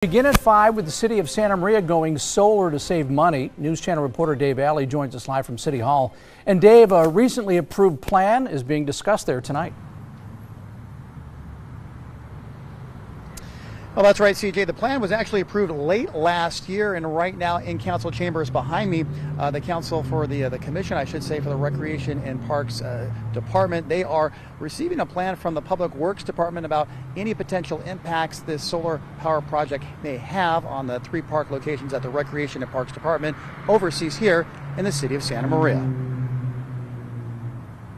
Begin at 5 with the city of Santa Maria going solar to save money. News Channel reporter Dave Alley joins us live from City Hall. And Dave, a recently approved plan is being discussed there tonight. Well, that's right, CJ. The plan was actually approved late last year, and right now in council chambers behind me, uh, the council for the uh, the commission, I should say, for the Recreation and Parks uh, Department, they are receiving a plan from the Public Works Department about any potential impacts this solar power project may have on the three park locations that the Recreation and Parks Department oversees here in the city of Santa Maria.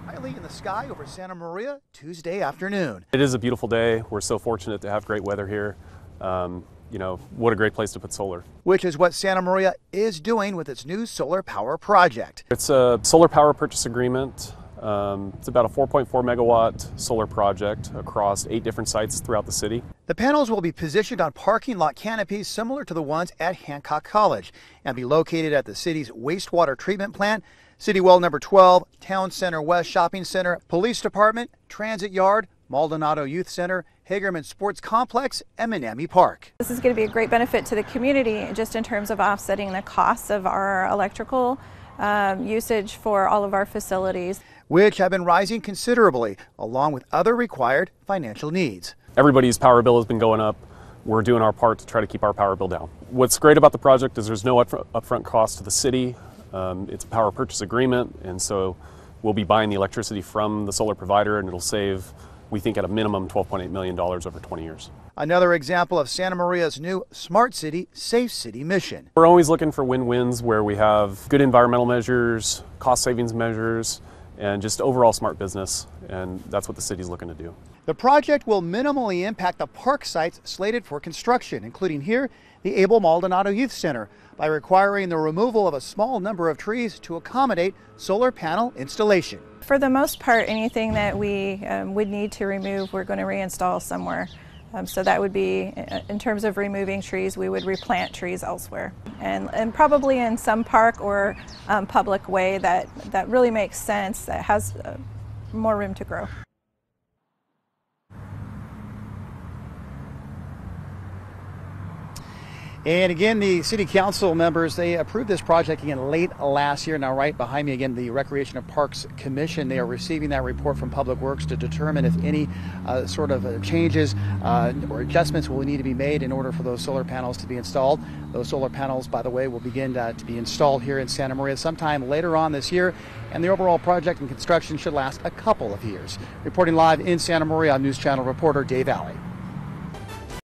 Highly in the sky over Santa Maria Tuesday afternoon. It is a beautiful day. We're so fortunate to have great weather here. Um, you know, what a great place to put solar. which is what Santa Maria is doing with its new solar power project. It's a solar power purchase agreement. Um, it's about a 4.4 megawatt solar project across eight different sites throughout the city. The panels will be positioned on parking lot canopies similar to the ones at Hancock College and be located at the city's wastewater treatment plant, City Well number 12, Town Center West Shopping Center, Police Department, Transit Yard, Maldonado Youth Center, Hagerman Sports Complex, and Minami Park. This is going to be a great benefit to the community just in terms of offsetting the costs of our electrical um, usage for all of our facilities. which have been rising considerably, along with other required financial needs. Everybody's power bill has been going up. We're doing our part to try to keep our power bill down. What's great about the project is there's no upfront, upfront cost to the city. Um, it's a power purchase agreement, and so we'll be buying the electricity from the solar provider, and it'll save, we think, at a minimum, $12.8 million over 20 years. Another example of Santa Maria's new Smart City, Safe City mission. We're always looking for win-wins where we have good environmental measures, cost savings measures, and just overall smart business, and that's what the city's looking to do. The project will minimally impact the park sites slated for construction, including here the Abel Maldonado Youth Center, by requiring the removal of a small number of trees to accommodate solar panel installation. For the most part, anything that we um, would need to remove, we're going to reinstall somewhere. Um, so that would be, uh, in terms of removing trees, we would replant trees elsewhere, and and probably in some park or um, public way that that really makes sense, that has uh, more room to grow. And again, the city council members, they approved this project again late last year. Now, right behind me, again, the Recreation and Parks Commission, they are receiving that report from Public Works to determine if any uh, sort of uh, changes uh, or adjustments will need to be made in order for those solar panels to be installed. Those solar panels, by the way, will begin uh, to be installed here in Santa Maria sometime later on this year. And the overall project and construction should last a couple of years. Reporting live in Santa Maria, I'm News Channel reporter Dave Alley.